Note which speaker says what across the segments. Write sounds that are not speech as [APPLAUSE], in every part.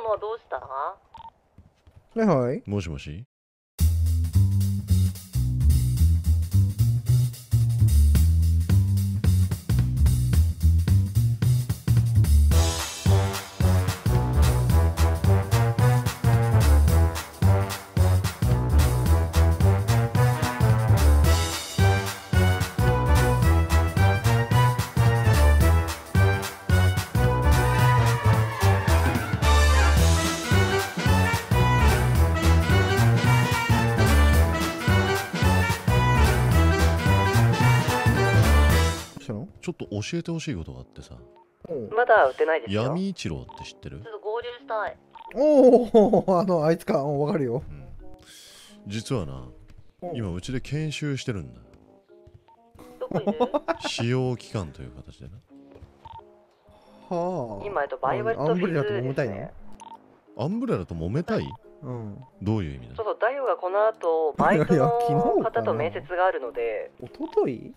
Speaker 1: ものはどうした？
Speaker 2: はいはい。
Speaker 3: もしもし？教えてほしいことがあってさ。
Speaker 1: まだ売ってないですよ。
Speaker 3: 闇一郎って知ってる？
Speaker 1: ちょっと合流したい。
Speaker 2: おお [LAUGHS] あの、あいつか。うんわかるよ。
Speaker 3: うん。実はな今うちで研修してるんだ。
Speaker 1: どこいる？[LAUGHS]
Speaker 3: 使用期間という形でな。
Speaker 2: はあ。
Speaker 1: 今、えっと、バイオレットフィズ
Speaker 2: アンブレラと揉めたいの？
Speaker 1: ですね。
Speaker 3: アンブレラと揉めたい？
Speaker 2: うん。
Speaker 3: どういう意味だ？
Speaker 1: そうそう、ダイオがこの後、バイトの方と面接があるので、
Speaker 2: おととい？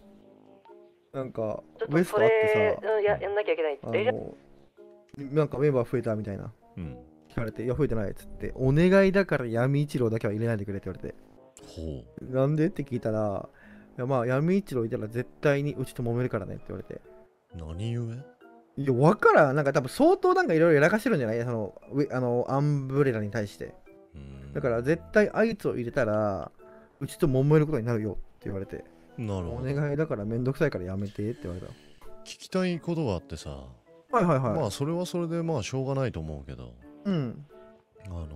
Speaker 2: なんかウエストあって、さ、
Speaker 1: うんややんなきゃいけない
Speaker 2: あ
Speaker 1: って。
Speaker 2: の、なんかメンバー増えたみたいな。
Speaker 3: うん。
Speaker 2: 聞かれて、いや、増えてないっつって、お願いだから闇一郎だけは入れないでくれって言われて、
Speaker 3: ほ
Speaker 2: なんで？って聞いたら、いや、まあ、闇一郎いたら絶対にうちと揉めるからねって言われて。
Speaker 3: う何故？
Speaker 2: いや、わからん。なんか多分相当なんかいろいろやらかしてるんじゃない？その、あの、アンブレラに対して。
Speaker 3: うん。
Speaker 2: だから絶対あいつを入れたら、うちと揉めることになるよって言われて、お
Speaker 3: なるほど。
Speaker 2: 願いだからめんどくさいからやめてって言われた。
Speaker 3: 聞きたいことがあってさ。
Speaker 2: はいはいはい。
Speaker 3: まあそれはそれでまあしょうがないと思うけど。
Speaker 2: うん。
Speaker 3: あの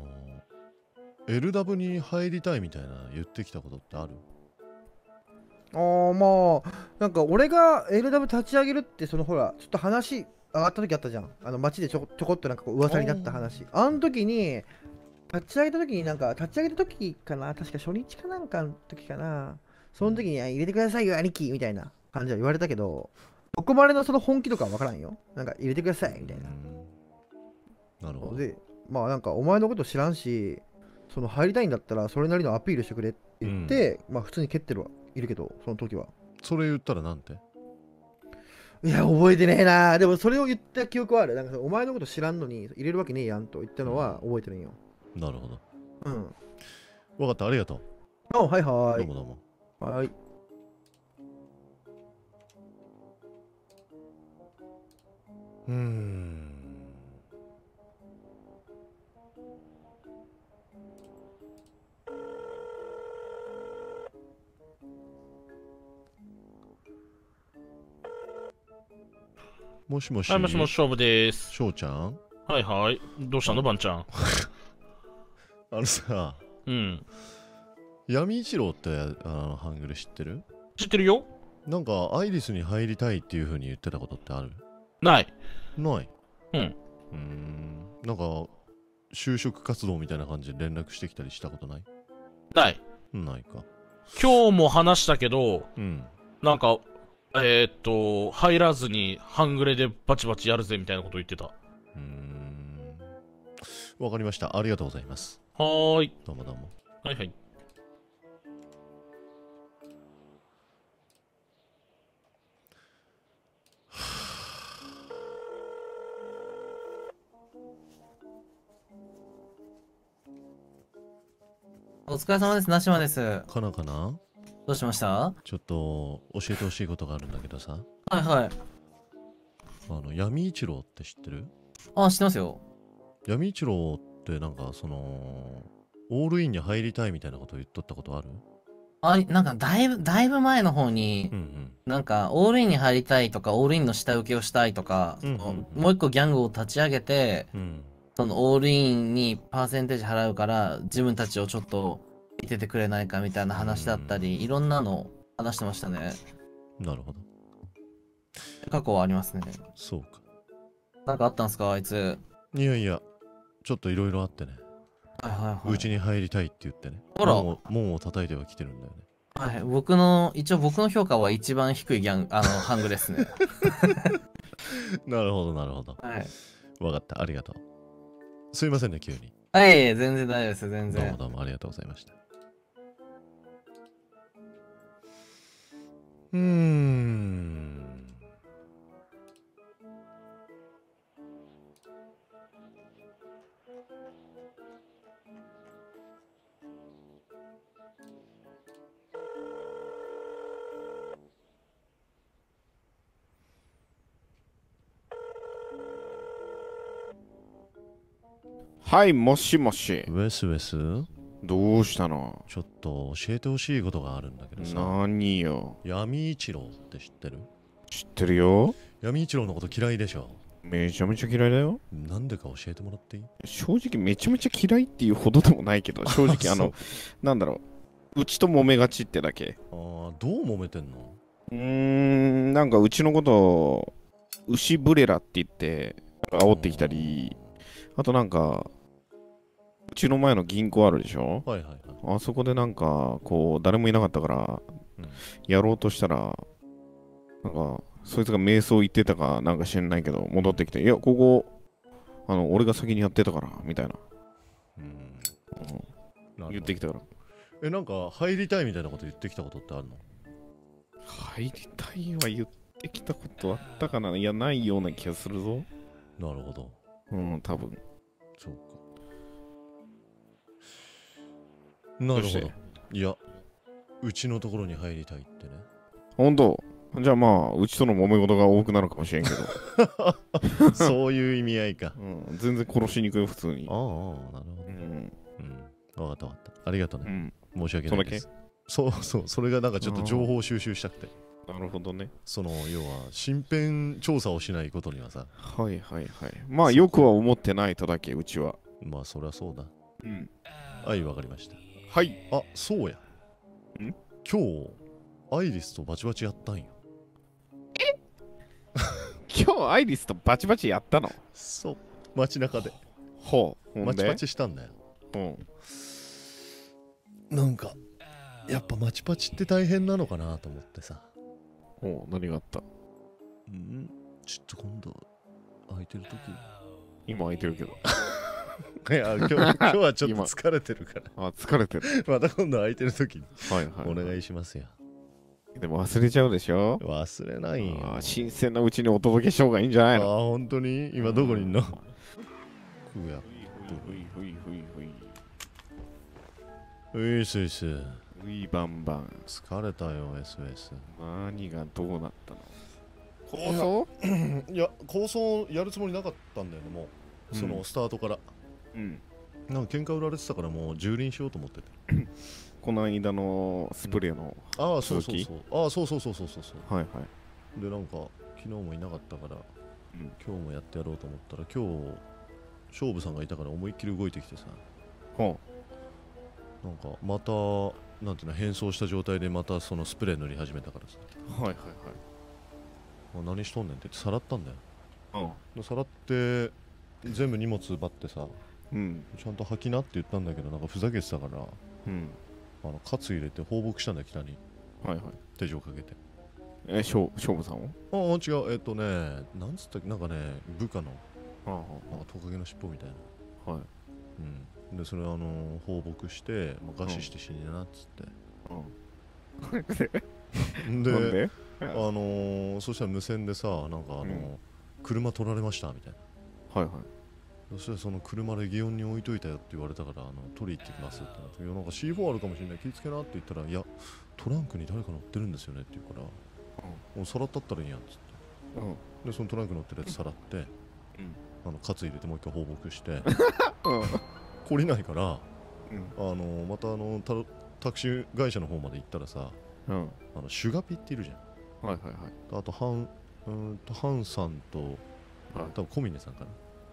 Speaker 3: LW に入りたいみたいな言ってきたことってある？
Speaker 2: ああまあなんか俺が LW 立ち上げるってそのほらちょっと話上がった時あったじゃん。あの街でちょこちょこっとなんかこう噂になった話。あの時に立ち上げた時になんか立ち上げた時かな？確か初日かなんかの時かな？その時にあ入れてくださいよ兄貴みたいな感じは言われたけどどこまでのその本気とかは分からんよ。なんか入れてくださいみたいな。
Speaker 3: うん。なるほど。
Speaker 2: でまあなんかお前のこと知らんしその入りたいんだったらそれなりのアピールしてくれって言って、まあ普通に蹴ってるはいるけどその時は。
Speaker 3: それ言ったらなんて？
Speaker 2: いや、覚えてねえな。でも、それを言った記憶はある。なんか、お前のこと知らんのに入れるわけねえやんと言ったのは覚えてるんよ。
Speaker 3: なるほど。
Speaker 2: うん。
Speaker 3: 分かった。ありがと
Speaker 2: あ、はいはい。
Speaker 3: どうもどうも
Speaker 2: はい。
Speaker 3: うーんもしもし
Speaker 4: はい、もしもし、勝負です。
Speaker 3: 翔ちゃん？
Speaker 4: はいはい。どうしたの、ばんちゃん？[LAUGHS]
Speaker 3: あのさ
Speaker 4: うん。
Speaker 3: 闇一郎ってあのハングル知ってる？
Speaker 4: 知ってるよ
Speaker 3: なんかアイリスに入りたいっていう風に言ってたことってある？
Speaker 4: ない。
Speaker 3: ない
Speaker 4: うん。
Speaker 3: うーんなんか就職活動みたいな感じで連絡してきたりしたことない？
Speaker 4: ない。
Speaker 3: ないか
Speaker 4: 今日も話したけど、
Speaker 3: うん
Speaker 4: なんか、えー、っと、入らずに半グレでバチバチやるぜみたいなこと言ってた。
Speaker 3: うーんわかりましたありがとうございます
Speaker 4: はーい。
Speaker 3: どうもどうも
Speaker 4: はいはい。
Speaker 5: お疲れ様です。なしまです。
Speaker 3: かなかな？
Speaker 5: どうしました？は
Speaker 3: ちょっと教えてほしいことがあるんだけどさ
Speaker 5: いはい。
Speaker 3: あの闇一郎って知ってる？
Speaker 5: あ、知ってますよ。
Speaker 3: 闇一郎ってなんかそのオールインに入りたいみたいなこと言っとったことある？
Speaker 5: あ、なんかだいぶ、だいぶ前の方に
Speaker 3: う、ん
Speaker 5: なんか、オールインに入りたいとか、オールインの下請けをしたいとか、
Speaker 3: うんうんうん
Speaker 5: もう一個ギャングを立ち上げて、
Speaker 3: うんうん
Speaker 5: そのオールインにパーセンテージ払うから、自分たちをちょっと見ててくれないかみたいな話だったり、いろんなの話してましたね。
Speaker 3: なるほど
Speaker 5: 過去はありますね。
Speaker 3: そうか
Speaker 5: なんかあったんすか、あいつ？
Speaker 3: いやいやちょっといろいろあってね
Speaker 5: はいはいは
Speaker 3: うちに入りたいって言ってね
Speaker 5: あら
Speaker 3: 門を門を叩いては来てるんだよね
Speaker 5: い。はい、僕の、一応僕の評価は一番低いギャン、あの、[LAUGHS] ハングですね。
Speaker 3: なるほどなるほど
Speaker 5: はい。
Speaker 3: わかったありがとうすいませんね急に
Speaker 5: はい、全然大丈夫です、全然
Speaker 3: どうも。どうもありがとうございましたうん。
Speaker 6: はい、もしもし。
Speaker 3: ウェスウェス
Speaker 6: どうしたの？
Speaker 3: ちょっと教えてほしいことがあるんだけどさ。
Speaker 6: 何よ？
Speaker 3: 闇一郎って知ってる？
Speaker 6: 知ってるよ。
Speaker 3: 闇一郎のこと嫌いでしょ
Speaker 6: めちゃめちゃ嫌いだよ。
Speaker 3: なんでか教えてもらっていい？
Speaker 6: 正直めちゃめちゃ嫌いっていうほどでもないけど、[LAUGHS] 正直あの、なんだろう。うちと揉めがちってだけ。
Speaker 3: あーどう揉めてんの？
Speaker 6: うーん、なんかうちのことを、牛ブレラって言って、煽ってきたり、あとなんか、うちの前の銀行あるでしょ？
Speaker 3: はいはいはい。
Speaker 6: あそこでなんか、こう、誰もいなかったから、
Speaker 3: うん
Speaker 6: やろうとしたら、なんか、そいつが瞑想行ってたかなんか知らないけど、戻ってきて、いや、ここ、あの、俺が先にやってたから、みたいな、
Speaker 3: うん
Speaker 6: 言ってきたから。
Speaker 3: え、なんか入りたいみたいなこと言ってきたことってあるの？
Speaker 6: 入りたいは言ってきたことあったかないや、ないような気がするぞ。
Speaker 3: なるほど。
Speaker 6: うん、多分。
Speaker 3: そうか。なるほど。いや、うちのところに入りたいってね。
Speaker 6: ほんとじゃあまあ、うちとの揉め事が多くなるかもしれんけど、[LAUGHS]
Speaker 3: そういう意味合いか。
Speaker 6: うん、全然殺しにくいよ、普通に
Speaker 3: あ。あ、なるほど
Speaker 6: う。ん。
Speaker 3: うん。わかったわかった。ありがとうね。
Speaker 6: うん。
Speaker 3: 申し訳ないです。そうそう、それがなんかちょっと情報収集したくて。
Speaker 6: なるほどね。
Speaker 3: その、要は、身辺調査をしないことにはさ、
Speaker 6: はいはいはい。まあ、よくは思ってないとだけ、うちは。
Speaker 3: まあ、そりゃそうだ。
Speaker 6: うん。
Speaker 3: はい、わかりました。
Speaker 6: はい。
Speaker 3: あ、そうや。
Speaker 6: ん？
Speaker 3: 今日、アイリスとバチバチやったんよ。[LAUGHS]
Speaker 6: 今日、アイリスとバチバチやったの？
Speaker 3: そう。街中で。
Speaker 6: ほう。
Speaker 3: バチバチしたんだよ。
Speaker 6: うん。
Speaker 3: なんか、やっぱマチパチって大変なのかなと思ってさ。
Speaker 6: ほう、何があった？
Speaker 3: うん、ちょっと今度、空いてる時
Speaker 6: 今空いてるけど。
Speaker 3: いや、今日 [LAUGHS] 今日はちょっと疲れてるから。
Speaker 6: あ、疲れてる。
Speaker 3: また今度空いてる時に
Speaker 6: はいはい。
Speaker 3: お願いしますよ。
Speaker 6: でも忘れちゃうでしょ？
Speaker 3: 忘れないよ。
Speaker 6: 新鮮なうちにお届けした方がいいんじゃないの？
Speaker 3: ああ、本当に？今どこにいんの？
Speaker 6: ふ
Speaker 3: クヤ
Speaker 6: いふいふいふい。
Speaker 3: ういすいす。
Speaker 6: ふいバンバン。
Speaker 3: 疲れたよ、SOS。
Speaker 6: 何がどうなったの？構想
Speaker 3: いや、構想やるつもりなかったんだよね、もう。
Speaker 6: うん
Speaker 3: そのスタートから。
Speaker 6: うん。
Speaker 3: なんか喧嘩売られてたからもう蹂躙しようと思ってて。[COUGHS]
Speaker 6: この間のスプレーの。
Speaker 3: ああ、そうそうそう。ああ、そうそうそうそうそうそう。
Speaker 6: はいはい。
Speaker 3: で、なんか、昨日もいなかったから、
Speaker 6: うん
Speaker 3: 今日もやってやろうと思ったら、今日、勝負さんがいたから思いっきり動いてきてさ、
Speaker 6: ほ
Speaker 3: なんか、また、なんていうの、変装した状態でまたそのスプレー塗り始めたからさ、
Speaker 6: う。はいはい
Speaker 3: あ何しとんねんって言ってさらったんだよ。
Speaker 6: はい。
Speaker 3: でさらって、全部荷物奪ってさ、
Speaker 6: うん。
Speaker 3: ちゃんと履きなって言ったんだけど、なんかふざけてたから、
Speaker 6: うん。
Speaker 3: あの、カツ入れて放牧したんだよ、北に。
Speaker 6: はいはい。
Speaker 3: 手錠かけて。
Speaker 6: え、勝勝負さんを？
Speaker 3: ああ、違う、えっとね、なんつったっけ、なんかね、部下の、
Speaker 6: は
Speaker 3: なんかトカゲの尻尾みたいな。
Speaker 6: あはい。
Speaker 3: うん、でそれあの放牧して、まあ、餓死して死になっつって、
Speaker 6: うん。
Speaker 3: で
Speaker 6: なんで？[LAUGHS]
Speaker 3: あのーそしたら無線でさなんかあのー
Speaker 6: うん
Speaker 3: 車取られましたみたいな
Speaker 6: はいはい。
Speaker 3: そしたらその車レギオンに置いといたよって言われたからあの取り行ってきますってなっていやなんか C4 あるかもしれない気ぃつけなって言ったらいやトランクに誰か乗ってるんですよねって言うから、もうさらったったらいいやんっつって
Speaker 6: うん。
Speaker 3: でそのトランク乗ってるやつさらって、あのカツ入れてもう一回放牧して [LAUGHS] 懲りないから
Speaker 6: うん。
Speaker 3: あのまたあのタタクシー会社の方まで行ったらさ
Speaker 6: うん。
Speaker 3: あのシュガピっているじゃん
Speaker 6: はいはいはい。
Speaker 3: あとハンうーんとハンさんと
Speaker 6: はい
Speaker 3: 多分小峰さんか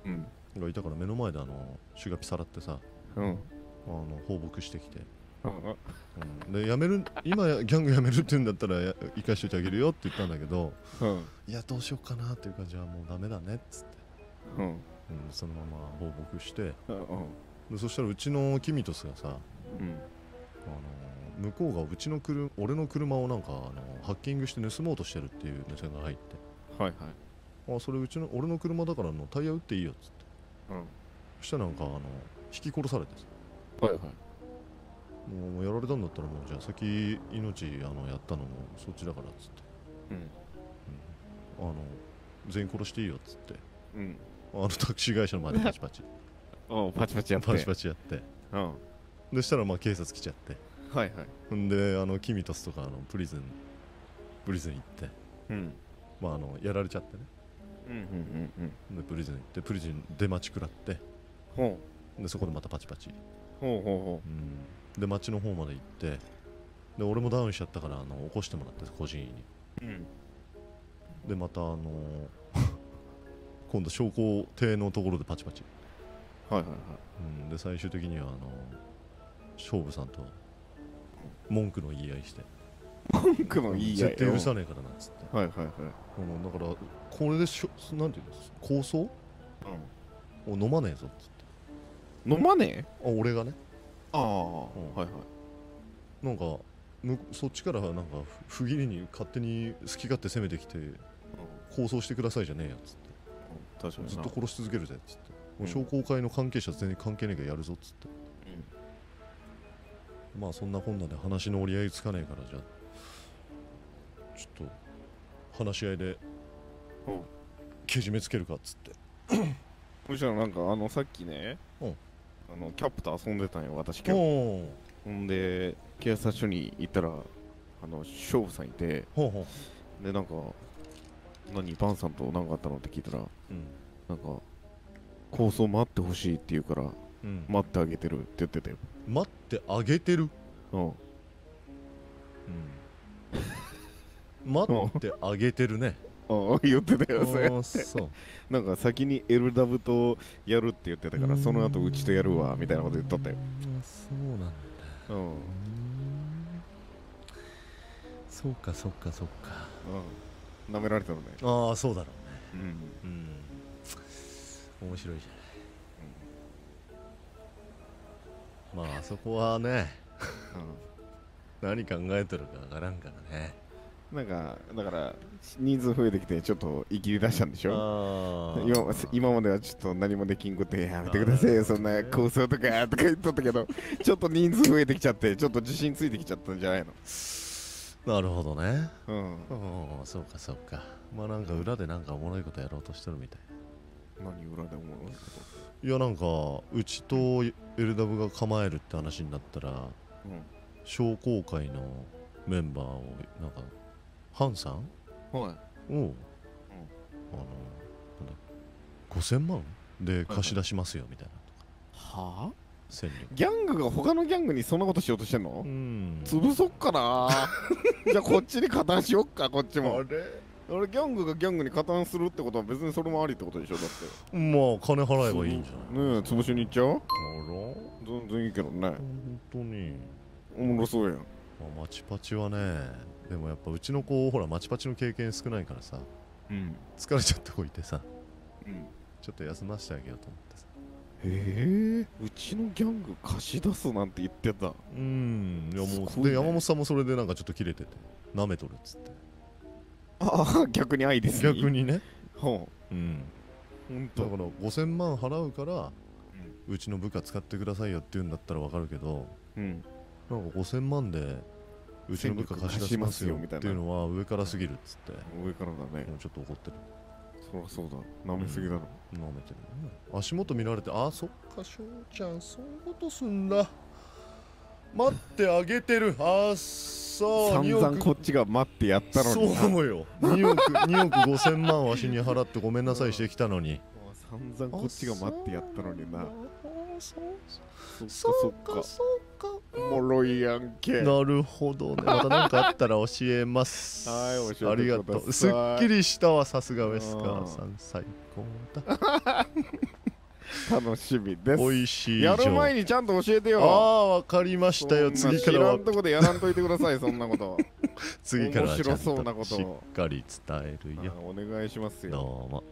Speaker 6: うん。
Speaker 3: ながいたから目の前であのシュガピさらってさ
Speaker 6: うん。
Speaker 3: あの放牧してきて、
Speaker 6: うん。
Speaker 3: うん、でやめる今やギャングやめるって言うんだったらや行かしといてあげるよって言ったんだけど
Speaker 6: うん。
Speaker 3: いやどうしようかなっていうかじゃあもうダメだねっつって、
Speaker 6: うん。
Speaker 3: うん、そのまま放牧して
Speaker 6: うん。
Speaker 3: でそしたらうちのキミトスがさ
Speaker 6: うん。
Speaker 3: あの向こうがうちの車俺の車をなんかあのハッキングして盗もうとしてるっていう無線が入って
Speaker 6: はいはい。
Speaker 3: あそれうちの俺の車だからあのタイヤ打っていいよっつって
Speaker 6: うん。
Speaker 3: そしたらなんかあの引き殺されてさ
Speaker 6: はいはい。
Speaker 3: もうもうやられたんだったらもうじゃあ先命あのやったのもそっちだからっつって、
Speaker 6: うん。
Speaker 3: あの全員殺していいよっつって
Speaker 6: うん。
Speaker 3: あのタクシー会社の前でパチパチ
Speaker 6: お [LAUGHS] パチパチやって。
Speaker 3: パチパチやって
Speaker 6: うん。
Speaker 3: でしたらまあ警察来ちゃって
Speaker 6: はいはい。
Speaker 3: ほんであのキミトスとかあのプリズンプリズン行って
Speaker 6: うん。
Speaker 3: まああのやられちゃってね
Speaker 6: うんうんうんうん。
Speaker 3: でプリズン行ってプリズン出待ち食らって。
Speaker 6: ほ
Speaker 3: でそこでまたパチパチ、
Speaker 6: ほうほ
Speaker 3: うん、で町の方まで行って。で俺もダウンしちゃったからあの起こしてもらって個人医に。
Speaker 6: うほううん。
Speaker 3: でまたあの [LAUGHS] 今度昇降艇のところでパチパチ、
Speaker 6: はいはいはい。
Speaker 3: うん、で最終的にはあの勝負さんと文句の言い合いして
Speaker 6: 文句のいいや
Speaker 3: 絶対許さねえからなっつって、
Speaker 6: はいはいはい。
Speaker 3: うん、だからこれでしょなんていうんです？構想を飲まねえぞっつって。
Speaker 6: 飲まねえ？
Speaker 3: あ俺がね。
Speaker 6: ああ、
Speaker 3: ん。
Speaker 6: はいはい。
Speaker 3: なんかむそっちからなんかふ不義理に勝手に好き勝手攻めてきて構想してくださいじゃねえよっつって。
Speaker 6: 確かにな。
Speaker 3: ずっと殺し続けるぜっつって。も
Speaker 6: う
Speaker 3: うん商工会の関係者全然関係ねえからやるぞっつって。まあそんなこんなで話の折り合いつかねえからじゃあちょっと話し合いで
Speaker 6: うん。
Speaker 3: けじめつけるかっつって。[COUGHS]
Speaker 6: そしたらなんかあのさっきね、
Speaker 3: うん。
Speaker 6: あのキャップと遊んでたんよ私今日。ほんで警察署に行ったらあの勝負さんいて。
Speaker 3: ほうほ
Speaker 6: でなんか何バンさんと何かあったのって聞いたら
Speaker 3: ううん。
Speaker 6: なんか構想待ってほしいって言うから
Speaker 3: うん。
Speaker 6: 待ってあげてるって言ってたよ
Speaker 3: 待ってあげてる？
Speaker 6: うん
Speaker 3: 待ってあげてるね。
Speaker 6: あ言ってたよそれ
Speaker 3: そう。
Speaker 6: なんか先にエルダブとやるって言ってたからその後うちとやるわみたいなこと言っとったよ。
Speaker 3: うんそうなんだ。
Speaker 6: うん。うん。
Speaker 3: うーんそうかそうか。そうか
Speaker 6: 舐められたのね。
Speaker 3: ああそうだろ
Speaker 6: うん
Speaker 3: うねうん。面白いじゃない。まああそこはね。[LAUGHS] 何考えてるかわからんからね
Speaker 6: なんかだから人数増えてきてちょっと生きり出したんでしょ？今今まではちょっと何もできんくてやめてくださいよそんな構想とかとか言っとったけどちょっと人数増えてきちゃってちょっと自信ついてきちゃったんじゃないの？
Speaker 3: なるほどね。
Speaker 6: うん。
Speaker 3: うんそうかそうか。まあなんか裏でなんかおもろいことやろうとしてるみたい。
Speaker 6: 何裏で思う
Speaker 3: いやなんかうちとエルダブが構えるって話になったら
Speaker 6: の
Speaker 3: 商工会のメンバーをなんかハンさん？
Speaker 6: うんはい
Speaker 3: を、あのなんだ5000万？で貸し出しますよみたいな。
Speaker 6: はあ？
Speaker 3: 戦力
Speaker 6: ギャングが他のギャングにそんなことしようとしてんの？
Speaker 3: うん。
Speaker 6: 潰そっかな。[LAUGHS] じゃあこっちに加担しよっかこっちも。
Speaker 3: れ？
Speaker 6: 俺ギャングがギャングに加担するってことは別にそれもありってことでしょだって。
Speaker 3: まあ金払えばいいんじゃない？
Speaker 6: ねえ潰しに行っちゃう？
Speaker 3: あら？
Speaker 6: 全然いいけどね。
Speaker 3: 本当に、
Speaker 6: おもろそうやん。
Speaker 3: まあ、マチパチはねでもやっぱうちの子ほらマチパチの経験少ないからさ
Speaker 6: うん。
Speaker 3: 疲れちゃった子いてさ
Speaker 6: うん。
Speaker 3: ちょっと休ませてあげようと思ってさ。
Speaker 6: へえ。うちのギャング貸し出すなんて言ってた。
Speaker 3: うん。いやも
Speaker 6: すごいね。
Speaker 3: うで山本さんもそれでなんかちょっと切れてて舐めとるっつって。
Speaker 6: ああ逆に愛です
Speaker 3: 逆にね。
Speaker 6: ほ
Speaker 3: う。ん。
Speaker 6: うほんと。
Speaker 3: だから5000万払うからうちの部下使ってくださいよって言うんだったらわかるけど
Speaker 6: うん。
Speaker 3: なんか5000万でうちの部下貸し出しますよっていうのは上からすぎるっつって。
Speaker 6: 上からだね。
Speaker 3: もうちょっと怒ってる。
Speaker 6: そりゃそうだ。舐めすぎだろ。
Speaker 3: 舐めてる。ね足元見られてあそっか翔ちゃんそういうことすんだ。待ってあげてる。あっそう
Speaker 6: 散
Speaker 3: 2億。
Speaker 6: 々こっちが待ってやったのに。な
Speaker 3: そうよ。2億 [LAUGHS] ,2 億5000万わしに払ってごめんなさいしてきたのに。[LAUGHS]
Speaker 6: 散々こっちが待ってやったのにな。
Speaker 3: あそう
Speaker 6: か
Speaker 3: そ
Speaker 6: そう。っか
Speaker 3: そうか
Speaker 6: おもろいやんけ。
Speaker 3: なるほどね。また何かあったら教えます。[LAUGHS]
Speaker 6: はい教えてください。
Speaker 3: ありがとう。すっきりしたわさすがウェスカ
Speaker 6: うん
Speaker 3: ーさん。最高だ。[LAUGHS]
Speaker 6: 楽しみです。
Speaker 3: 美味しい
Speaker 6: やる前
Speaker 3: に
Speaker 6: にちゃんと教えてよ。
Speaker 3: ああわかりましたよ。次からは。
Speaker 6: 知らんとこでやらんといてくださいそんなこと。[LAUGHS]
Speaker 3: 次からはちゃん
Speaker 6: 面白そうなこと
Speaker 3: としっかり伝える
Speaker 6: あ
Speaker 3: よ
Speaker 6: お願いしますよ。
Speaker 3: どうも。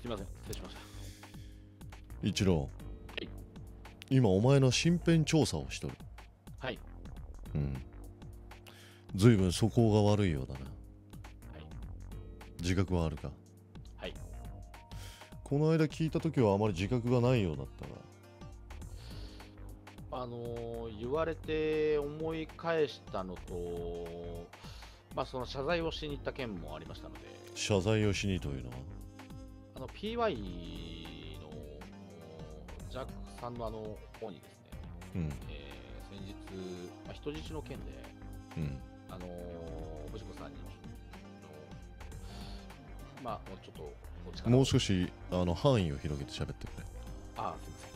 Speaker 4: すいません。失礼しました
Speaker 3: 一郎。
Speaker 4: い。
Speaker 3: 今お前の身辺調査をしとる。
Speaker 4: はい。
Speaker 3: うん。ずいぶん素行が悪いようだな。
Speaker 4: はい。
Speaker 3: 自覚はあるか。
Speaker 4: はい。
Speaker 3: この間聞いた時はあまり自覚がないようだったが。
Speaker 4: あのー言われて思い返したのとまあその謝罪をしに行った件もありましたので。
Speaker 3: 謝罪をしにというのは？
Speaker 4: あの PY のジャックさんのあの方にですね、
Speaker 3: うん。
Speaker 4: えー先日、まあ、人質の件で
Speaker 3: うん。
Speaker 4: あのー、藤子さんにまあ、もうちょっと、
Speaker 3: もう少しあの範囲を広げて喋ってくれ。
Speaker 4: あすみません。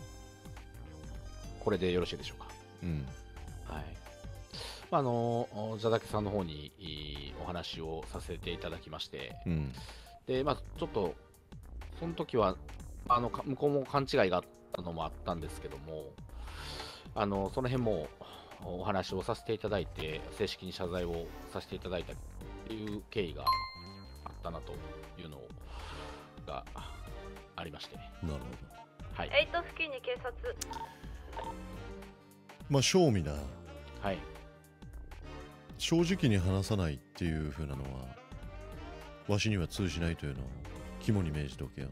Speaker 4: これでよろしいでしょうか。
Speaker 3: うん。
Speaker 4: はい。まあ、あの、座崎さんの方にお話をさせていただきまして、
Speaker 3: うん。
Speaker 4: で、まあ、ちょっと、その時は、あの、か向こうも勘違いがあったのもあったんですけども、あの、その辺もお話をさせていただいて、正式に謝罪をさせていただいたという経緯があったなというのがありまして、
Speaker 3: なるほど
Speaker 4: はい。
Speaker 1: エイト付近に警察
Speaker 3: まあ正味な
Speaker 4: はい。
Speaker 3: 正直に話さないっていう風なのはわしには通じないというのを肝に銘じておけよ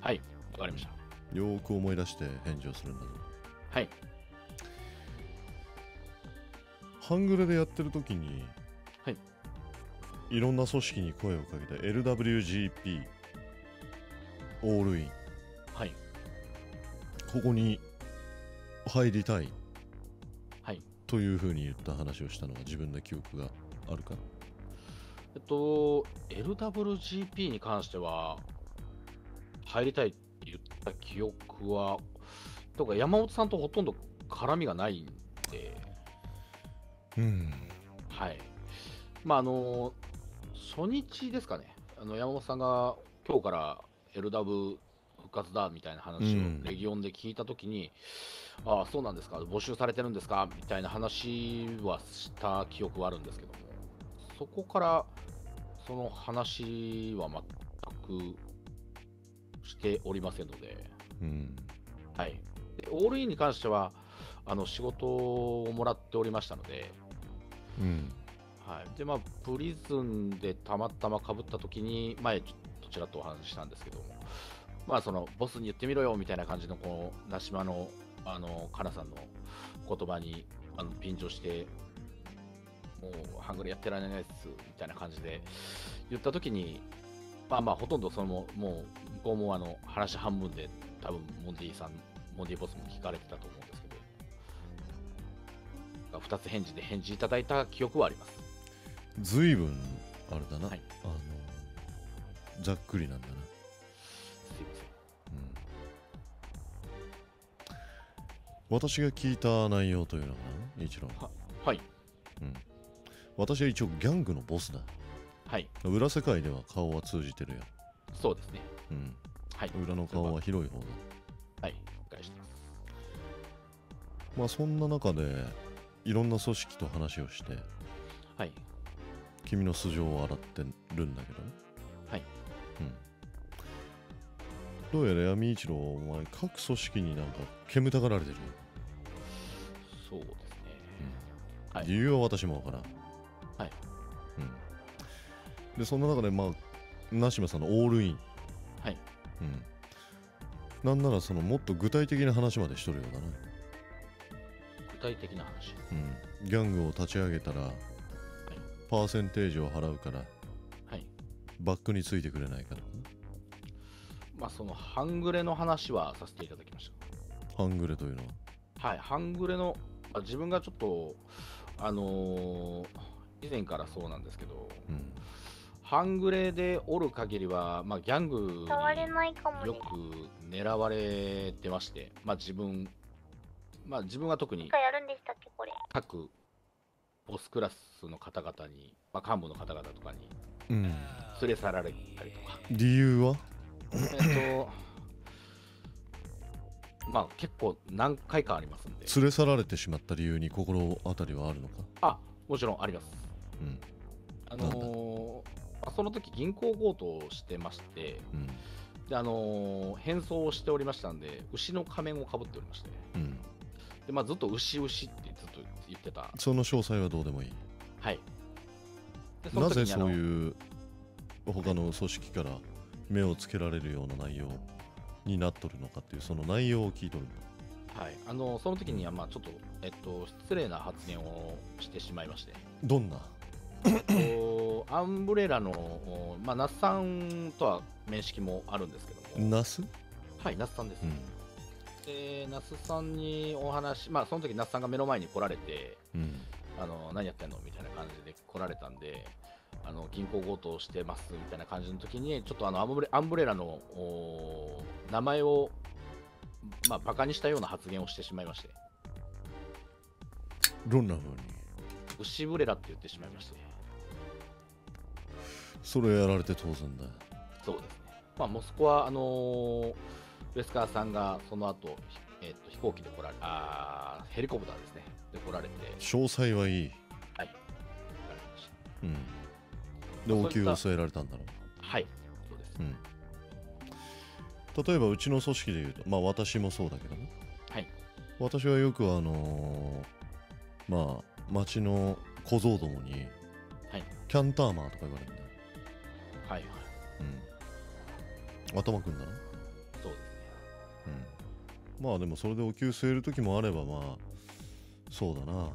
Speaker 4: はい。わかりました。
Speaker 3: よーく思い出して返事をするんだぞ
Speaker 4: はい。
Speaker 3: ハングレでやってる時に
Speaker 4: はい
Speaker 3: いろんな組織に声をかけた LWGP オールイン
Speaker 4: はい。
Speaker 3: ここに入りたい
Speaker 4: はい。
Speaker 3: という風に言った話をしたのは自分の記憶があるか
Speaker 4: えっと、LWGP に関しては、入りたいって言った記憶は、とか山本さんとほとんど絡みがないんで、
Speaker 3: うん。
Speaker 4: はい。まあ、あの、初日ですかね、あの山本さんが今日から LW 復活だみたいな話を
Speaker 3: うん。
Speaker 4: レギオンで聞いたときに、ああ、そうなんですか、募集されてるんですか？みたいな話はした記憶はあるんですけども、そこからその話は全くしておりませんので、
Speaker 3: うん。
Speaker 4: はい。でオールインに関しては、あの仕事をもらっておりましたので、
Speaker 3: うん。
Speaker 4: はい。で、まあ、プリズンでたまたまかぶったときに、前、ちょっとちらっとお話ししたんですけども、まあ、その、ボスに言ってみろよみたいな感じの、この、ナシマの、あの、カナさんの言葉に、あの、便乗して、もう、ハングルやってられないです、みたいな感じで言ったときに、まあまあ、ほとんどその、もう、向こうも、あの、話半分で、多分、モンディさん、モンディボスも聞かれてたと思うんですけど、2つ返事で返事いただいた記憶はあります。
Speaker 3: ずいぶんあれだな、
Speaker 4: はい。
Speaker 3: あのざっくりなんだな、
Speaker 4: すいません。
Speaker 3: うん、私が聞いた内容というのはな一郎。
Speaker 4: はい。
Speaker 3: 私は一応ギャングのボスだ
Speaker 4: はい。
Speaker 3: 裏世界では顔は通じてるよ、
Speaker 4: そうですね。
Speaker 3: うん、
Speaker 4: はい。
Speaker 3: 裏の顔は広い方だ
Speaker 4: はい。理解してます。
Speaker 3: まあそんな中でいろんな組織と話をして
Speaker 4: はい。
Speaker 3: 君の素性を洗ってるんだけどね
Speaker 4: はい。
Speaker 3: うんどうやら闇一郎お前各組織になんか煙たがられてるよ、
Speaker 4: そうですね。はい
Speaker 3: 理由は私もわからん
Speaker 4: はい、
Speaker 3: うん、でそんな中でまあナシマさんのオールイン
Speaker 4: はい。
Speaker 3: うんなんならそのもっと具体的な話までしとるようだな、
Speaker 4: 具体的な話。
Speaker 3: うん、ギャングを立ち上げたら、パーセンテージを払うから
Speaker 4: はい。
Speaker 3: バックについてくれないかとかね
Speaker 4: まあ、その、半グレの話はさせていただきまし
Speaker 3: ハングレというのは？
Speaker 4: た。はい。半グレの、あ自分がちょっと、あのー以前からそうなんですけど、
Speaker 3: うん
Speaker 4: 半グレでおる限りは、まあ、ギャングに
Speaker 7: 触れないかもね。
Speaker 4: よく狙われてまして、まあ、自分、まあ、自分は特に各ボスクラスの方々に、まあ、幹部の方々とかに
Speaker 3: うん。
Speaker 4: 連れ去られたりとか、
Speaker 3: 理由は？
Speaker 4: えっと、[LAUGHS] まあ結構何回かありますんで、
Speaker 3: 連れ去られてしまった理由に心当たりはあるのか？
Speaker 4: あもちろんあります。
Speaker 3: うん。
Speaker 4: あのーまあその時銀行強盗をしてまして、
Speaker 3: うん。
Speaker 4: であのー変装をしておりましたんで、牛の仮面をかぶっておりまして、
Speaker 3: うん。
Speaker 4: でまあ、ずっと牛牛ってずっと言ってた。
Speaker 3: その詳細はどうでもいい。
Speaker 4: はい。で
Speaker 3: なぜそういう他の組織から目をつけられるような内容になっとるのかっていうその内容を聞いとる
Speaker 4: はい、あのその時にはまあちょっと、えっと、失礼な発言をしてしまいまして、
Speaker 3: どんな？
Speaker 4: えっとアンブレラの、おまあ、那須さんとは面識もあるんですけども、
Speaker 3: ナス
Speaker 4: はい、那須さんです。
Speaker 3: うん。
Speaker 4: で、那須さんにお話、まあ、その時那須さんが目の前に来られて、
Speaker 3: うん。
Speaker 4: あの何やってんの？みたいな感じで来られたんで、あの銀行強盗をしてますみたいな感じの時に、ちょっとあのアンブレアンブレラの名前を、まあ、バカにしたような発言をしてしまいまして、
Speaker 3: どんな風に？
Speaker 4: 牛ブレラって言ってしまいまして、
Speaker 3: それやられて当然だ。
Speaker 4: そうですね。まあ、モスクワ、あのーウェスカーさんがその後、ひえっと飛行機で来られ、あー。ヘリコプターですね、で来られて、
Speaker 3: 詳細はいい。
Speaker 4: はい。
Speaker 3: うん。で
Speaker 4: そういった
Speaker 3: お給を据えられたんだろ
Speaker 4: はい、そうです。
Speaker 3: う、うん、例えばうちの組織でいうとまあ私もそうだけどね。
Speaker 4: はい、
Speaker 3: 私はよくあのーまあ町の小僧どもに、
Speaker 4: はい。
Speaker 3: キャンターマーとか言われる
Speaker 4: はい、はい、
Speaker 3: うん、頭くんだろ、
Speaker 4: そうですね。
Speaker 3: うん、まあでもそれでお給据える時もあればまあそうだな。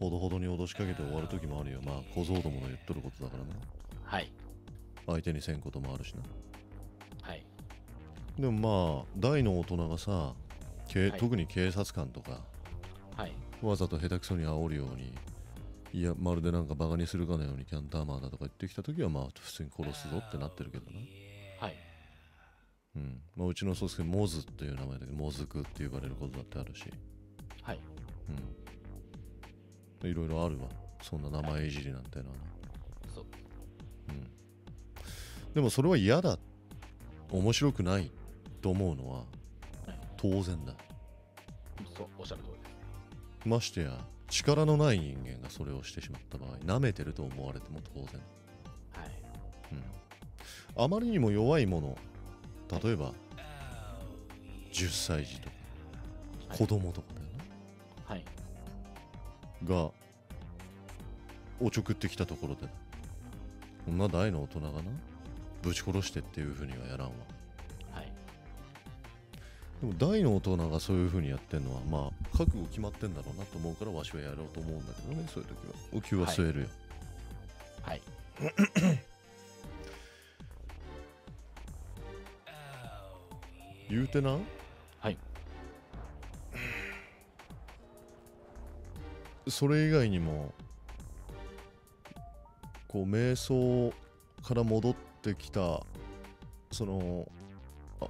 Speaker 3: ほどほどに脅しかけて終わる時もあるよ。まあ小僧どもの言っとることだからな。
Speaker 4: はい、
Speaker 3: 相手にせんこともあるしな。
Speaker 4: はい、
Speaker 3: でもまあ大の大人がさ、け
Speaker 4: はい。
Speaker 3: 特に警察官とか
Speaker 4: はい、
Speaker 3: わざと下手くそに煽るようにいやまるでなんかバカにするかのようにキャンターマーだとか言ってきた時はまあ普通に殺すぞってなってるけどな。
Speaker 4: はい、
Speaker 3: うん。まあ、うちの組織モズっていう名前だけどモズクって呼ばれることだってあるし。
Speaker 4: はい、
Speaker 3: うん。いろいろあるわ。そんな名前いじりなんてのはな、
Speaker 4: そう、
Speaker 3: うん、でもそれは嫌だ。面白くないと思うのは
Speaker 4: はい
Speaker 3: 当然だ。
Speaker 4: そう、おっしゃる通りです。
Speaker 3: ましてや力のない人間がそれをしてしまった場合舐めてると思われても当然、
Speaker 4: はい、
Speaker 3: うん、あまりにも弱いもの例えば10歳児とか
Speaker 4: はい。
Speaker 3: 子供とかだよ
Speaker 4: はい、
Speaker 3: な、がおちょくってきたところでこんな大の大人がなぶち殺してっていうふうにはやらんわ。
Speaker 4: はい、
Speaker 3: でも大の大人がそういうふうにやってんのはまあ覚悟決まってんだろうなと思うからわしはやろうと思うんだけどねそういう時は。お給は据えるよ、
Speaker 4: はい、
Speaker 3: 言うてな。
Speaker 4: はい、
Speaker 3: それ以外にもこう瞑想から戻ってきたそのあ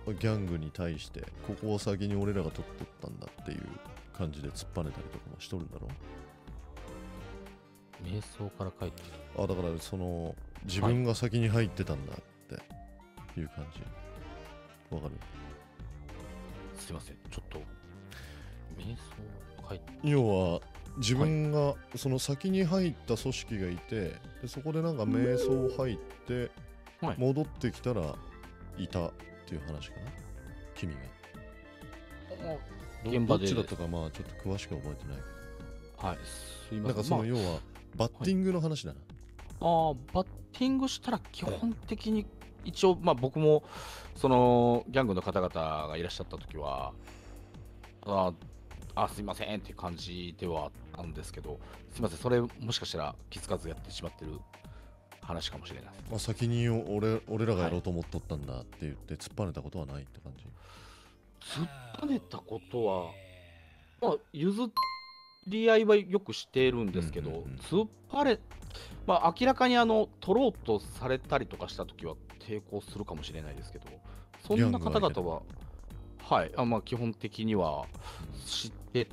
Speaker 3: ギャングに対してここを先に俺らが取っとったんだっていう感じで突っぱねたりとかもしとるんだろ
Speaker 4: 瞑想から帰ってき
Speaker 3: あだからその自分が先に入ってたんだっていう感じ。わかる？
Speaker 4: た。すいません、ちょっと、瞑想帰って、
Speaker 3: 要は自分がその先に入った組織がいてでそこでなんか瞑想入って
Speaker 4: はい。
Speaker 3: 戻ってきたらいたっていう話かな？君が。ど
Speaker 4: 現場で。
Speaker 3: どっちだったかまあちょっと詳しくは覚えてない
Speaker 4: はい、すいません。
Speaker 3: なんかその
Speaker 4: ま
Speaker 3: 要はバッティングの話だな、
Speaker 4: あ、あーバッティングしたら基本的に、一応、まあ僕も、その、ギャングの方々がいらっしゃった時は、あーあ、すいませんっていう感じではあるんですけど、すいません、それもしかしたら気づかずやってしまってる話かもしれない。
Speaker 3: まあ、先に俺俺らがやろうと思っとったんだって言って突っぱねたことはないって感じ、
Speaker 4: 突っぱねたことは、まあ、譲り合いはよくしているんですけど、
Speaker 3: うんうんうん
Speaker 4: 突っぱれ、まあ、明らかにあの取ろうとされたりとかしたときは抵抗するかもしれないですけど、そんな方々は、はい、あまあ、基本的には知って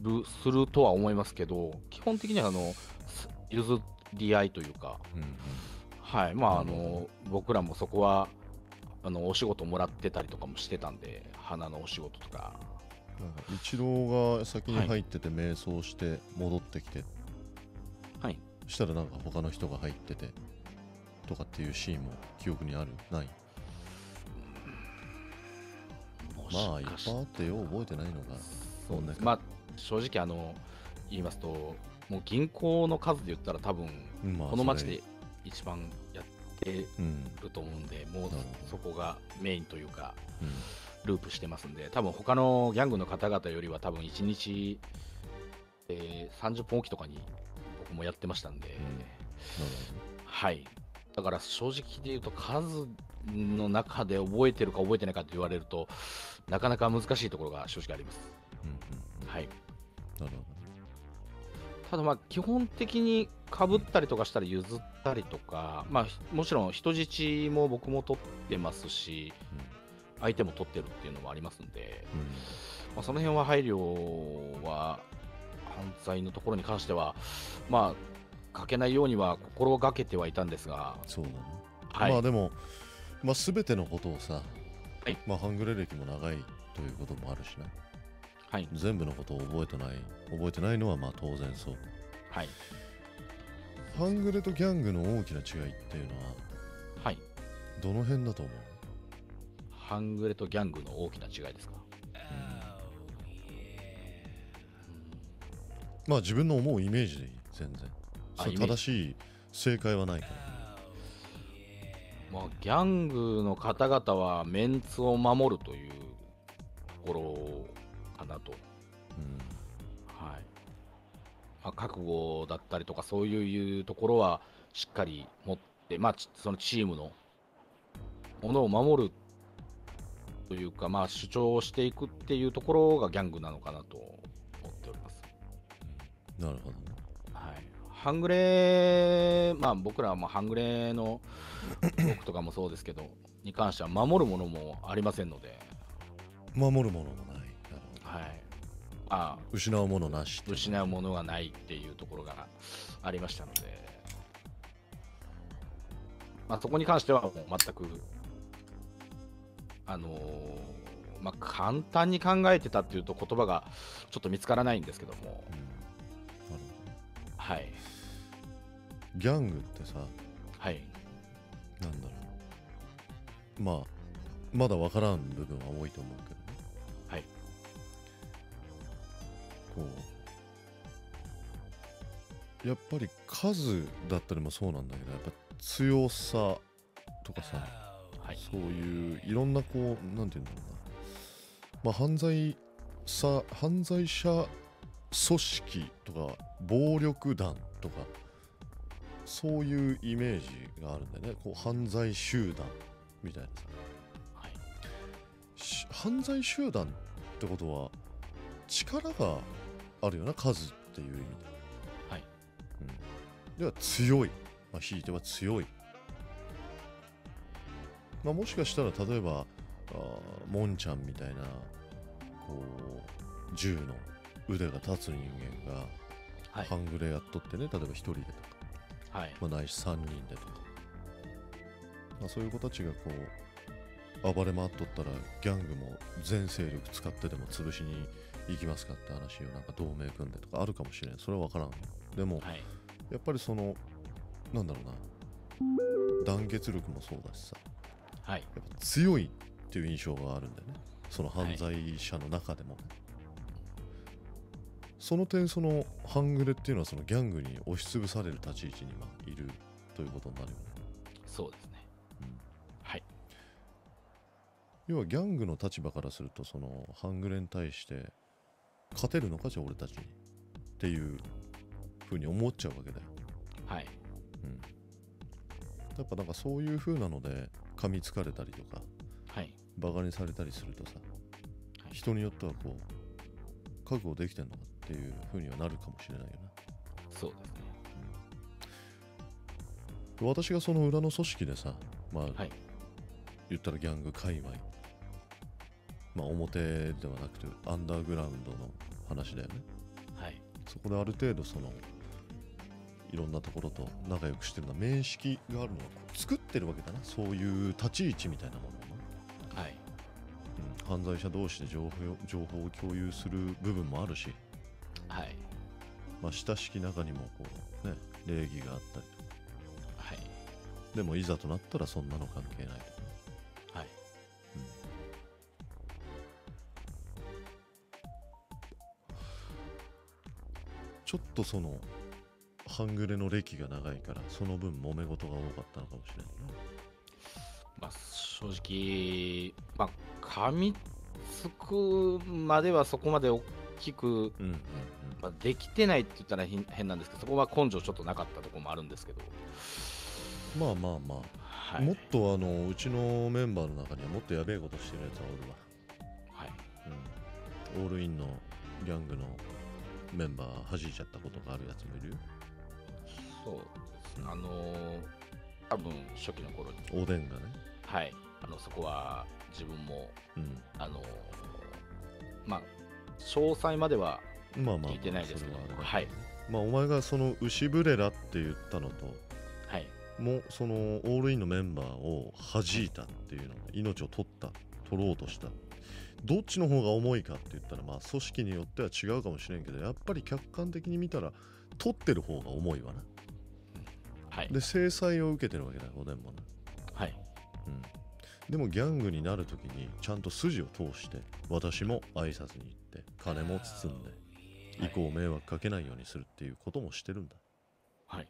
Speaker 4: る、するとは思いますけど、基本的にはあのす譲り合いというか、
Speaker 3: うんうん
Speaker 4: はい、まあ、あの僕らもそこはあのお仕事もらってたりとかもしてたんで、花のお仕事とか、
Speaker 3: なんか一郎が先に入ってて瞑想して戻ってきて、
Speaker 4: はい、
Speaker 3: したらなんか他の人が入っててとかっていうシーンも記憶にある？ない？まあいっぱいあってよう覚えてないのが
Speaker 4: そう
Speaker 3: ね
Speaker 4: まあ、正直あの、言いますと、もう銀行の数で言ったら、多分
Speaker 3: まあ
Speaker 4: この町で一番やって
Speaker 3: うん
Speaker 4: ると思うんで、もう
Speaker 3: なるほど
Speaker 4: そこがメインというか、
Speaker 3: うん。
Speaker 4: ループしてますんで、多分他のギャングの方々よりは、多分1日、えー30分おきとかに僕もやってましたんで、はい。だから正直で言うと、数の中で覚えてるか覚えてないかって言われると、なかなか難しいところが正直あります。
Speaker 3: うんうんうん。
Speaker 4: はい。
Speaker 3: なるほ
Speaker 4: ただまあ基本的にかぶったりとかしたら譲ったりとか、まあ、ひもちろん人質も僕も取ってますし、相手も取ってるっていうのもありますんで、まあ、その辺は配慮は犯罪のところに関しては、まあ、かけないようには心がけてはいたんですが、
Speaker 3: そうだね。
Speaker 4: はい
Speaker 3: まあでも、まあ、全てのことをさ、
Speaker 4: はい
Speaker 3: まあ、ハングレ歴も長いということもあるしな。
Speaker 4: はい、
Speaker 3: 全部のことを覚えてない、覚えてないのはまあ当然そう。
Speaker 4: はい、
Speaker 3: ハングレとギャングの大きな違いっていうのは、
Speaker 4: はい、
Speaker 3: どの辺だと思う？
Speaker 4: ハングレとギャングの大きな違いですか？
Speaker 3: まあ自分の思うイメージでいい、全然。そ正しい正解はないから。
Speaker 4: まあ、ギャングの方々はメンツを守るというところかなと。
Speaker 3: うん
Speaker 4: はいまあ、覚悟だったりとかそういうところはしっかり持って、まあ、ちそのチームのものを守るというか、まあ、主張していくっていうところがギャングなのかなと思っております。
Speaker 3: なるほどね。
Speaker 4: はい、ハングレまあ僕らはまあハングレの僕とかもそうですけど、に関しては守るものもありませんので、
Speaker 3: 守るもの
Speaker 4: はい、まあ、
Speaker 3: 失うものなし
Speaker 4: 失うものがないっていうところがありましたので、まあ、そこに関してはもう全く、あのーまあ、簡単に考えてたっていうと言葉がちょっと見つからないんですけども、
Speaker 3: うん。なるほど。ね
Speaker 4: はい、
Speaker 3: ギャングってさ、
Speaker 4: はい、
Speaker 3: なんだろう。まあ、まだ分からん部分は多いと思うけどやっぱり数だったりもそうなんだけど、やっぱ強さとかさ、
Speaker 4: はい、
Speaker 3: そういういろんなこう、なんて言うんだろうな。まあ、犯罪さ、犯罪者組織とか、暴力団とか、そういうイメージがあるんだよね。こう犯罪集団みたいなさ。
Speaker 4: はい、
Speaker 3: し犯罪集団ってことは力があるよな数っていう意味で、
Speaker 4: はい。
Speaker 3: うん、では強い、まあ、ひいては強い、まあ、もしかしたら例えばあーモンちゃんみたいなこう銃の腕が立つ人間が
Speaker 4: はい。
Speaker 3: ハングレやっとってね、例えば一人でとか、
Speaker 4: はい、
Speaker 3: まあ、ないし3人でとか、まあ、そういう子たちがこう暴れ回っとったらギャングも全勢力使ってでも潰しに行きますかって話をなんか同盟組んでとかあるかもしれん。それは分からん。でも
Speaker 4: はい、
Speaker 3: やっぱりそのなんだろうな。団結力もそうだしさ。
Speaker 4: はい、
Speaker 3: やっぱ強いっていう印象があるんだよね。その犯罪者の中でもね、その点その半グレっていうのはそのギャングに押しつぶされる立ち位置にまあいるということになるよね。
Speaker 4: そうですね。はい、
Speaker 3: 要はギャングの立場からするとその半グレに対して勝てるのかじゃあ俺たちにっていうふうに思っちゃうわけだよ、
Speaker 4: はい、
Speaker 3: うん、やっぱなんかそういうふうなので噛みつかれたりとか
Speaker 4: はい、
Speaker 3: バカにされたりするとさ、
Speaker 4: はい。
Speaker 3: 人によってはこう覚悟できてんのかっていうふうにはなるかもしれないよな
Speaker 4: そうですね。
Speaker 3: 私がその裏の組織でさまあ、
Speaker 4: はい、
Speaker 3: 言ったらギャング界隈まあ表ではなくてアンダーグラウンドの話だよね。
Speaker 4: はい、
Speaker 3: そこである程度そのいろんなところと仲良くしてるのは面識があるのは作ってるわけだな。そういう立ち位置みたいなものをな、
Speaker 4: はい、
Speaker 3: うん、犯罪者同士で情報情報を共有する部分もあるし、
Speaker 4: はい、
Speaker 3: まあ、親しき中にもこうね礼儀があったり
Speaker 4: はい、
Speaker 3: でもいざとなったらそんなの関係ないとちょっとその半グレの歴が長いからその分揉め事が多かったのかもしれな。いね
Speaker 4: まあ、正直、まあ、噛みつくまではそこまで大きく、
Speaker 3: うんうんうん。
Speaker 4: まあ、できてないって言ったら変変なんですけど、そこは根性ちょっとなかったところもあるんですけど、
Speaker 3: まあまあまあ、
Speaker 4: はい、
Speaker 3: もっとあのうちのメンバーの中にはもっとやべえことしてるやつはおるわ。
Speaker 4: はい、
Speaker 3: うん、オールインのギャングのメンバー弾いちゃったことがあるやつもいるよ。
Speaker 4: そうですね。あのー多分初期の頃に、
Speaker 3: おでんがね。
Speaker 4: はい、あのそこは自分も、
Speaker 3: うん。
Speaker 4: あのーまあ、詳細までは
Speaker 3: まあまあ、
Speaker 4: 聞いてないですけど
Speaker 3: それはあれだけどね。
Speaker 4: はい。
Speaker 3: まあお前がその牛ブレラって言ったのと
Speaker 4: はい、
Speaker 3: もうそのオールインのメンバーを弾いたっていうの命を取った取ろうとしたどっちの方が重いかって言ったらまあ組織によっては違うかもしれんけどやっぱり客観的に見たら取ってる方が重いわな。
Speaker 4: はい、
Speaker 3: で制裁を受けてるわけだよおでんもな。
Speaker 4: はい、
Speaker 3: うん。でもギャングになるときにちゃんと筋を通して私も挨拶に行って金も包んで以降迷惑かけないようにするっていうこともしてるんだ。
Speaker 4: はい、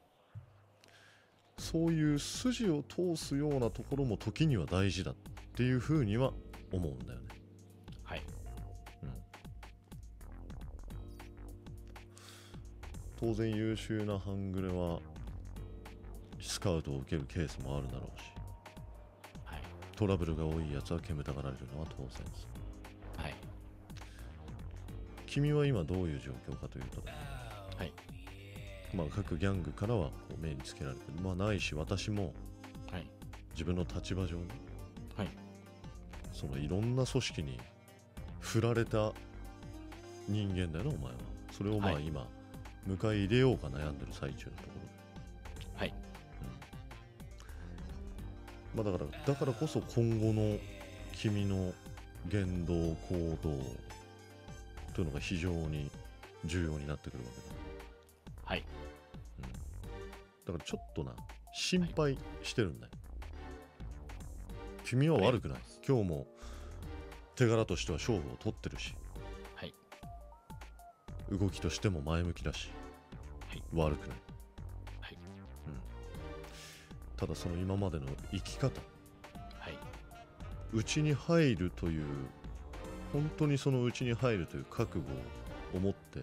Speaker 3: そういう筋を通すようなところも時には大事だっていうふうには思うんだよね。当然優秀な半グレはスカウトを受けるケースもあるだろうし
Speaker 4: はい、
Speaker 3: トラブルが多いやつは煙たがられるのは当然です。
Speaker 4: はい、
Speaker 3: 君は今どういう状況かというと、
Speaker 4: はい、
Speaker 3: まあ各ギャングからはこう目につけられてる。まあないし私も
Speaker 4: はい、
Speaker 3: 自分の立場上ね、
Speaker 4: はい、
Speaker 3: そのいろんな組織に振られた人間だよな、お前は。それをまあ
Speaker 4: はい
Speaker 3: 今、迎え入れようか悩んでる最中のところで。
Speaker 4: はい、
Speaker 3: まあだから、だからこそ今後の君の言動、行動というのが非常に重要になってくるわけだ。
Speaker 4: はい、
Speaker 3: だからちょっとな、心配してるんだよ。君は悪くない。今日も手柄としては勝負を取ってるし、
Speaker 4: はい、
Speaker 3: 動きとしても前向きだし、
Speaker 4: はい。
Speaker 3: 悪くない。
Speaker 4: はい。
Speaker 3: うん、ただその今までの生き方、
Speaker 4: はい、
Speaker 3: うちに入るという、本当にそのうちに入るという覚悟を持って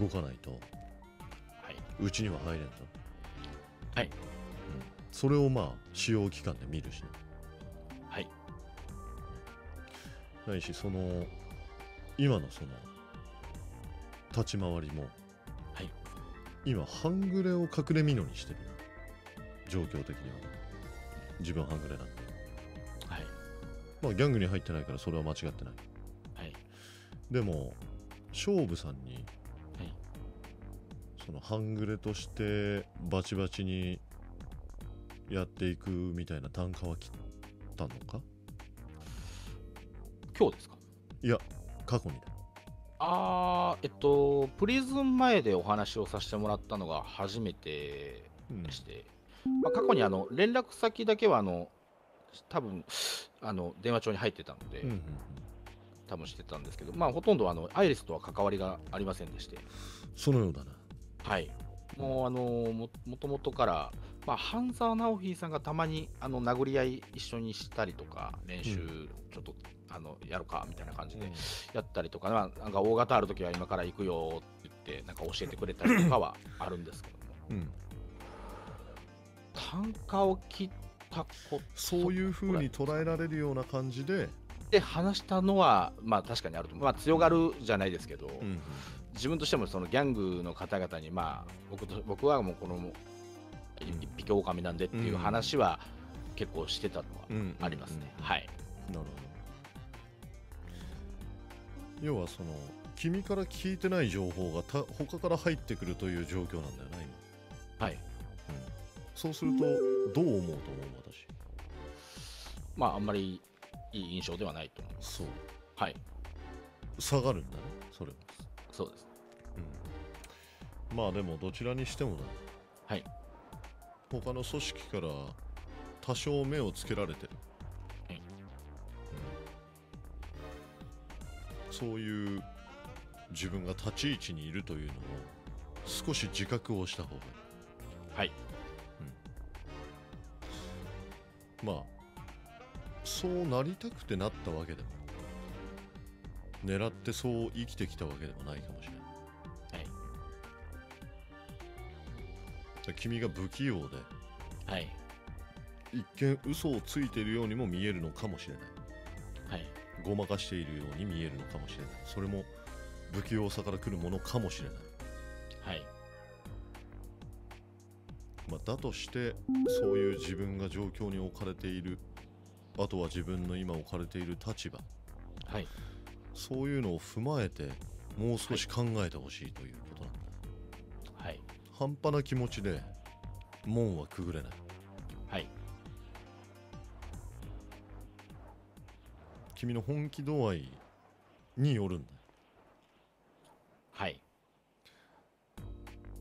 Speaker 3: 動かないと、
Speaker 4: はい、
Speaker 3: うちには入れんぞ。
Speaker 4: はい、
Speaker 3: それをまあ使用期間で見るしね。
Speaker 4: はい、
Speaker 3: ないしその今のその立ち回りも、
Speaker 4: はい。
Speaker 3: 今半グレを隠れみのにしてるな状況的には。自分は半グレなんで
Speaker 4: はい、
Speaker 3: まあギャングに入ってないからそれは間違ってない。
Speaker 4: はい、
Speaker 3: でも勝負さんに
Speaker 4: はい。
Speaker 3: その半グレとしてバチバチにやっていくみたいな単価は切ったのか？
Speaker 4: 今日ですか？
Speaker 3: いや過去にだ
Speaker 4: あー、えっと、プリズン前でお話をさせてもらったのが初めて
Speaker 3: うん
Speaker 4: でして、まあ、過去にあの連絡先だけはあの多分あの電話帳に入ってたので、
Speaker 3: うんうんうん。
Speaker 4: 多分してたんですけど、まあ、ほとんどあのアイリスとは関わりがありませんでして、
Speaker 3: そのようだな。
Speaker 4: はい、もうあのももともとから、まあ、半沢直樹さんがたまにあの殴り合い一緒にしたりとか、練習ちょっと、あのやるかみたいな感じでやったりとか、まあ、なんか大型あるときは今から行くよって言って、なんか教えてくれたりとかはあるんですけども、
Speaker 3: うん。
Speaker 4: 単価を切ったこと
Speaker 3: そういう風に捉えられるような感じで、
Speaker 4: で話したのは、まあ確かにあると思う。まあ強がるじゃないですけど、
Speaker 3: うん
Speaker 4: 自分としてもそのギャングの方々に、まあ僕と僕はもうこの一匹狼なんでっていう話は結構してたの
Speaker 3: うん
Speaker 4: はありますね。
Speaker 3: うん
Speaker 4: はい。
Speaker 3: なるほど要はその君から聞いてない情報がた他から入ってくるという状況なんだよな今、
Speaker 4: はい。
Speaker 3: うん、そうするとどう思うと思う私？
Speaker 4: まああんまりいい印象ではないと思います。
Speaker 3: そう
Speaker 4: はい。
Speaker 3: 下がるんだねそれは、
Speaker 4: そうです。
Speaker 3: うん、まあでもどちらにしてもだ。
Speaker 4: はい。
Speaker 3: 他の組織から多少目をつけられてる、
Speaker 4: はい。
Speaker 3: うん。そういう自分が立ち位置にいるというのを少し自覚をした方がいい。
Speaker 4: はい。
Speaker 3: まあそうなりたくてなったわけでも狙ってそう生きてきたわけでもないかもしれない
Speaker 4: はい。
Speaker 3: で君が不器用で
Speaker 4: はい。
Speaker 3: 一見嘘をついているようにも見えるのかもしれない
Speaker 4: はい。
Speaker 3: ごまかしているように見えるのかもしれないそれも不器用さから来るものかもしれない、
Speaker 4: はい。
Speaker 3: まあ、だとしてそういう自分が状況に置かれているあとは自分の今置かれている立場
Speaker 4: はい。
Speaker 3: そういうのを踏まえてもう少し考えてほしいということなんだ、
Speaker 4: はい。
Speaker 3: 半端な気持ちで門はくぐれない
Speaker 4: はい。
Speaker 3: 君の本気度合いによるんだよ
Speaker 4: はい。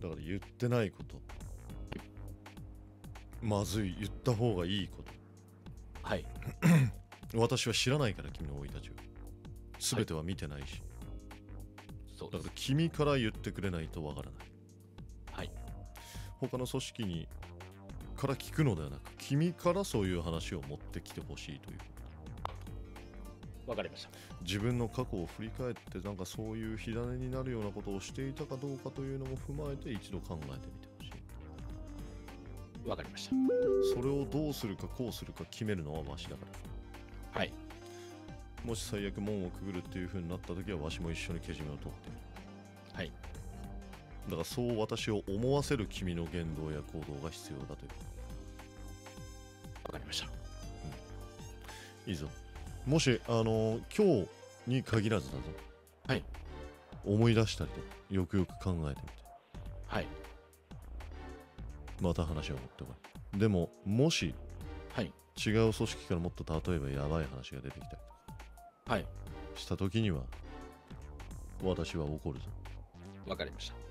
Speaker 3: だから言ってないことまずい言った方がいいこと
Speaker 4: はい。[CLEARS THROAT]
Speaker 3: 私は知らないから君の生い立ちを全ては見てないし、だから
Speaker 4: そうです。
Speaker 3: 君から言ってくれないとわからない
Speaker 4: はい。
Speaker 3: 他の組織にから聞くのではなく君からそういう話を持ってきてほしいという
Speaker 4: わかりました。
Speaker 3: 自分の過去を振り返ってなんかそういう火種になるようなことをしていたかどうかというのも踏まえて一度考えてみてほしい
Speaker 4: わかりました。
Speaker 3: それをどうするかこうするか決めるのはわしだから
Speaker 4: はい。
Speaker 3: もし最悪門をくぐるっていう風になった時はわしも一緒にけじめを取っている
Speaker 4: はい。
Speaker 3: だからそう私を思わせる君の言動や行動が必要だという
Speaker 4: わかりました。
Speaker 3: いいぞもしあの今日に限らずだぞ
Speaker 4: はい。
Speaker 3: 思い出したりとかよくよく考えてみて
Speaker 4: はい。
Speaker 3: また話を持ってこいでももし
Speaker 4: はい。
Speaker 3: 違う組織からもっと例えばやばい話が出てきたりと。した時には私は怒るぞ
Speaker 4: わかりました。